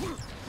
Huh?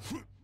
Huh.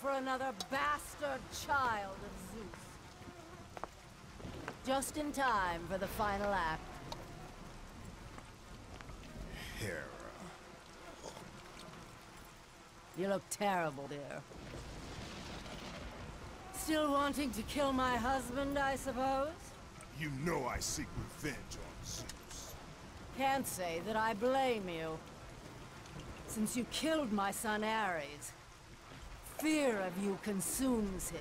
For another bastard child of Zeus. Just in time for the final act. Hera. You look terrible, dear. Still wanting to kill my husband, I suppose? You know I seek revenge on Zeus. Can't say that I blame you. Since you killed my son Ares, fear of you consumes him.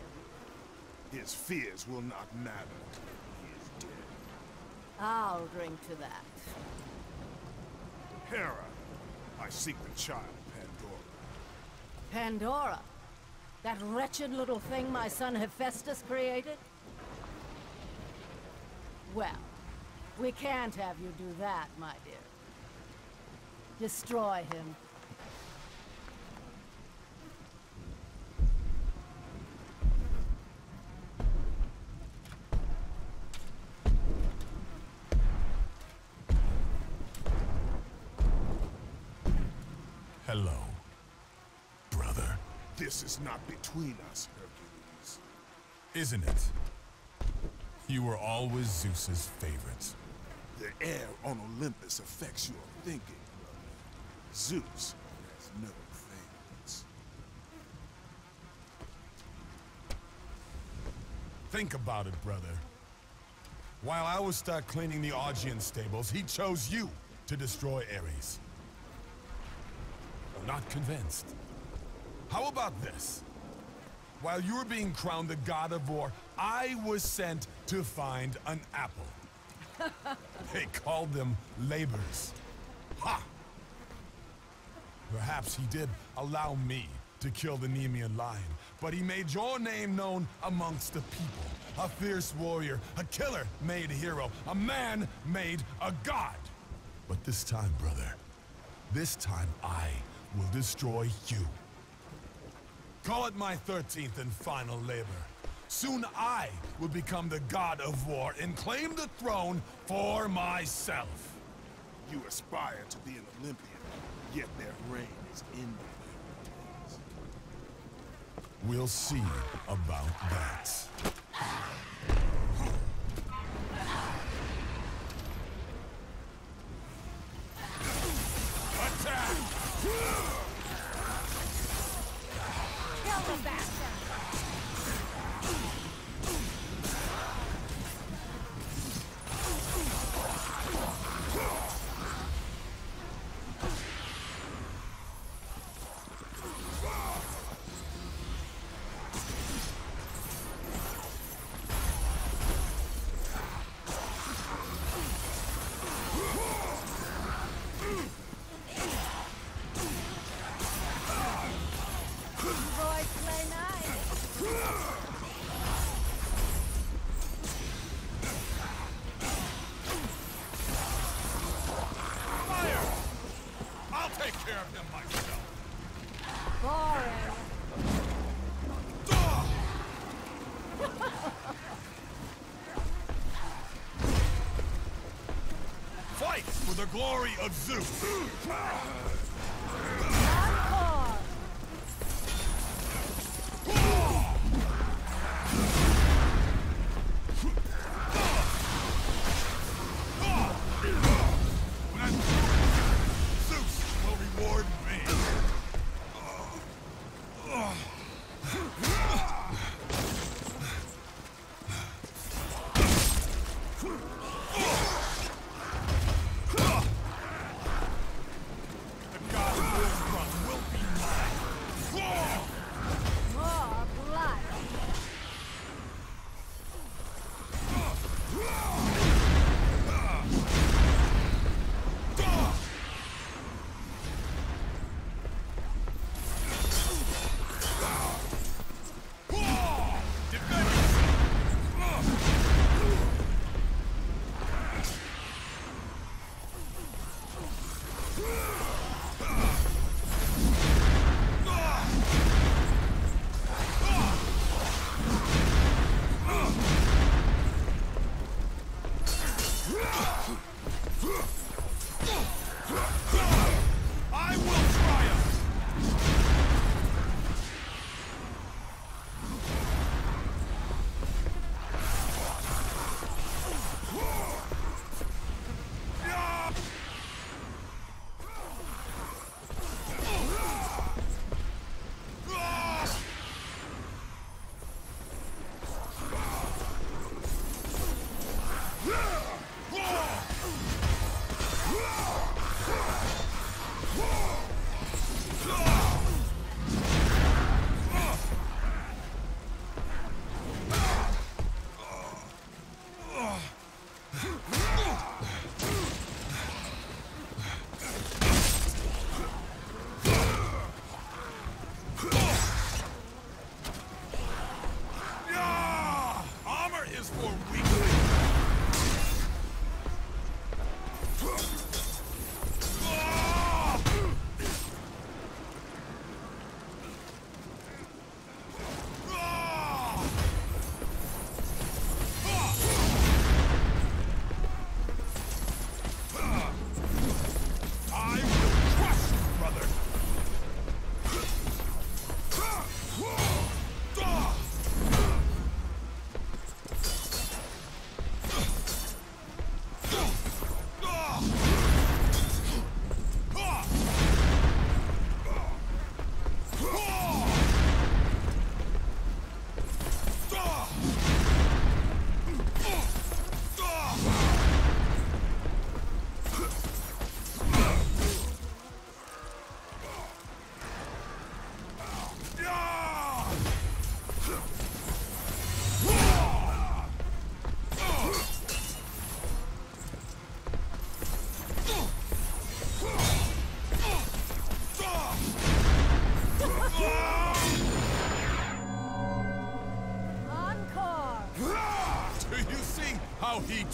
His fears will not matter. He is dead. I'll drink to that. Hera, I seek the child, Pandora. Pandora? That wretched little thing my son Hephaestus created? Well, we can't have you do that, my dear. Destroy him. Hello, brother. This is not between us, Hercules. Isn't it? You were always Zeus's favorite. The air on Olympus affects your thinking, brother. Zeus has no favorites. Think about it, brother. While I was stuck cleaning the Augean stables, he chose you to destroy Ares. Not convinced. How about this? While you were being crowned the god of war, I was sent to find an apple. they called them labors. Ha! Perhaps he did allow me to kill the Nemean lion, but he made your name known amongst the people. A fierce warrior, a killer made hero, a man made a god. But this time, brother, this time I will destroy you. Call it my 13th and final labor. Soon I will become the god of war and claim the throne for myself. You aspire to be an Olympian, yet their reign is ending. We'll see about that. Attack! The bastard! Glory of Zeus! Ah!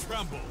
Now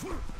Full!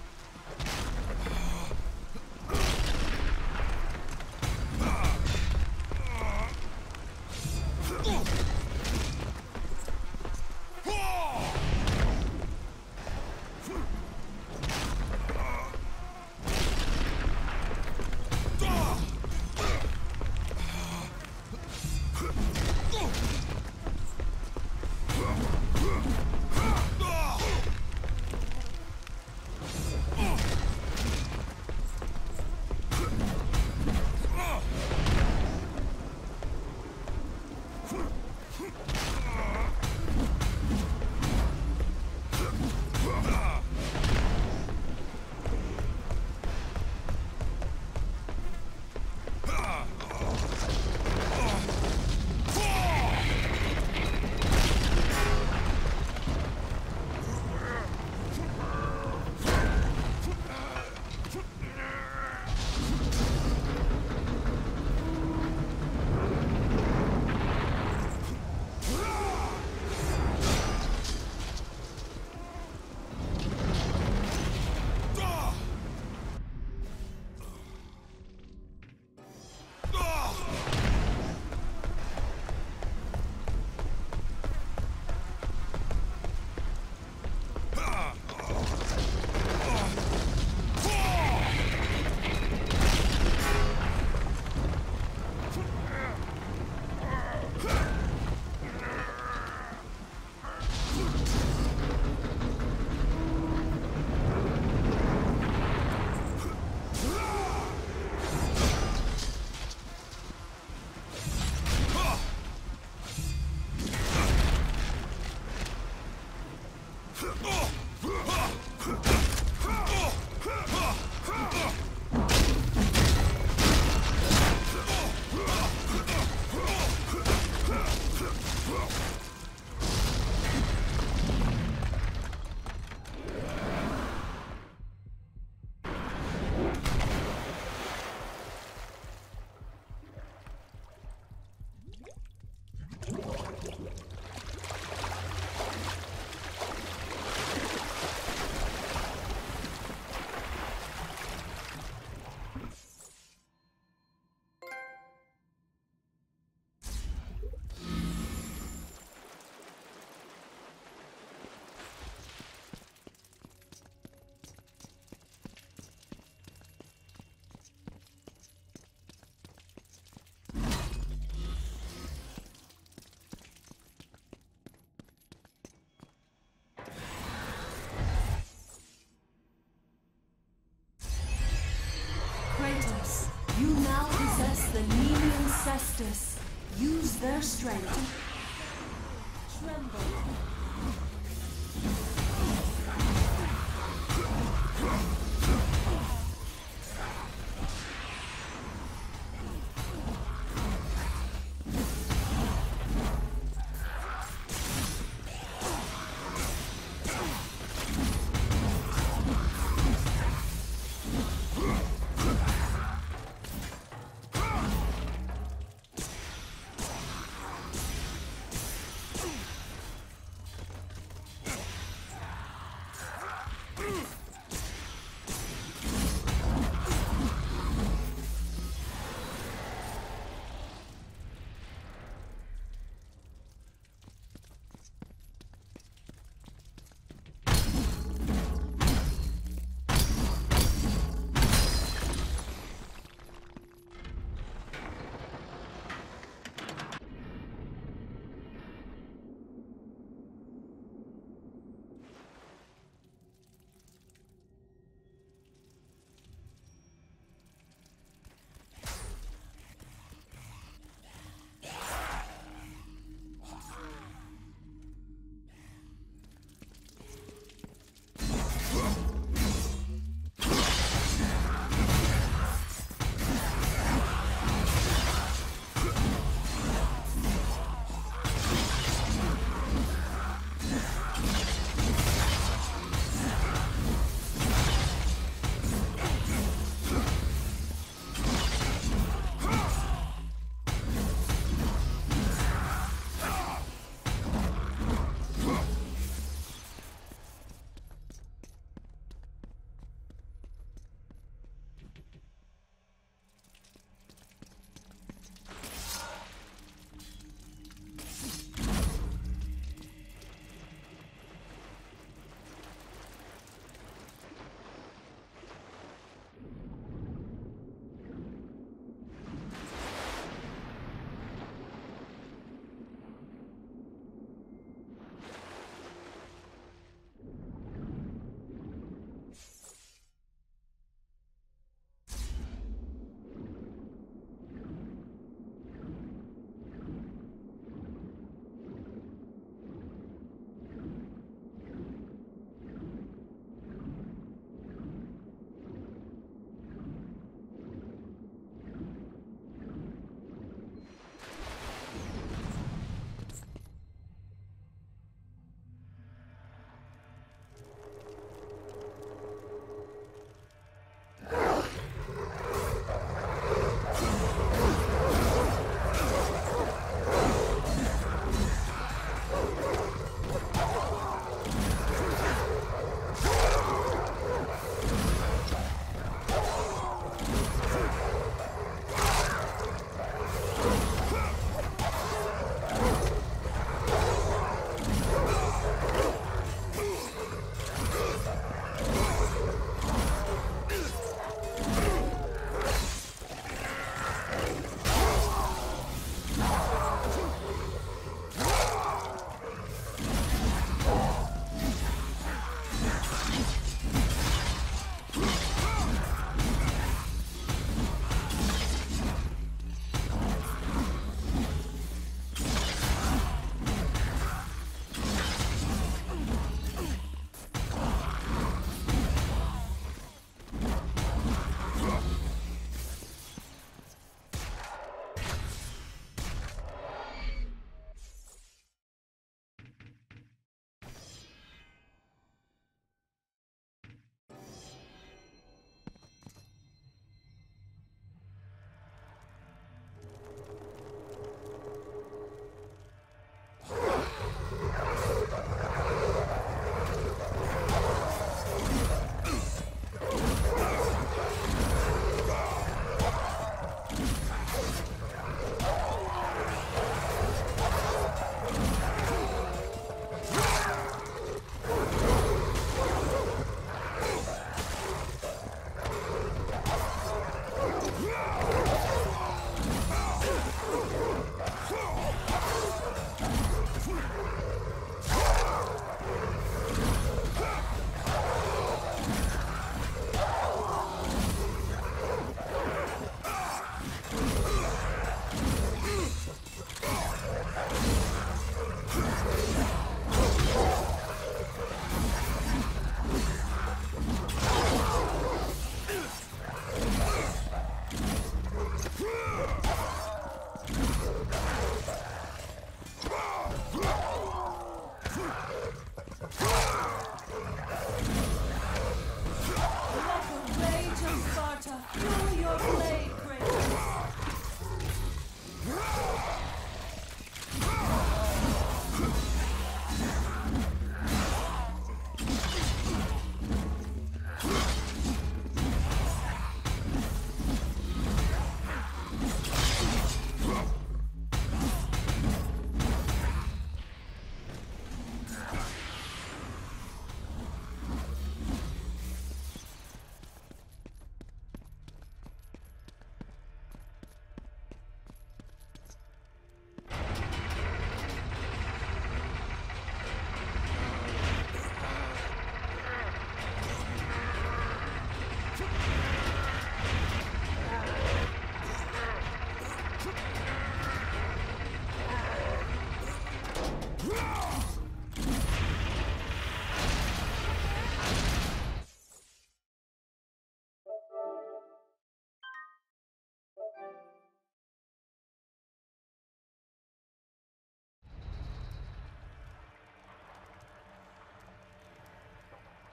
Kratos, Nemean Cestus. Use their strength. Tremble.